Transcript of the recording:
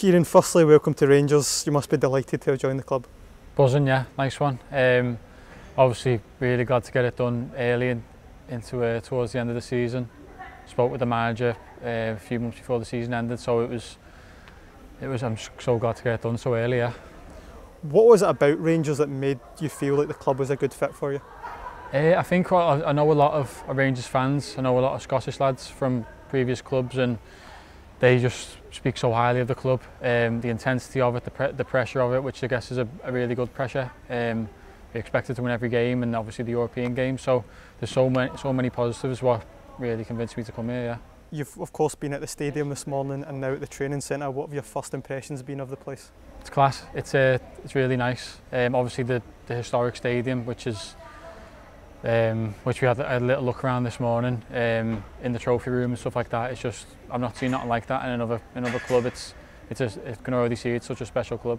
Kieran, firstly, welcome to Rangers. You must be delighted to have joined the club. Buzzing, yeah, nice one. Um, obviously, really glad to get it done early and into uh, towards the end of the season. Spoke with the manager uh, a few months before the season ended, so it was, it was. I'm so glad to get it done so early. Yeah. What was it about Rangers that made you feel like the club was a good fit for you? Uh, I think I, I know a lot of Rangers fans. I know a lot of Scottish lads from previous clubs and. they just speak so highly of the club, um, the intensity of it, the, pre the pressure of it, which I guess is a, a really good pressure. Um, we expected to win every game and obviously the European game, so there's so many, so many positives what really convinced me to come here, yeah. You've of course been at the stadium this morning and now at the training centre. What have your first impressions been of the place? It's class. It's, uh, it's really nice. Um, obviously the, the historic stadium, which is um, which we had a little look around this morning um, in the trophy room and stuff like that. It's just I've not seen nothing like that in another in another club. It's it's a, it's can already see it's such a special club.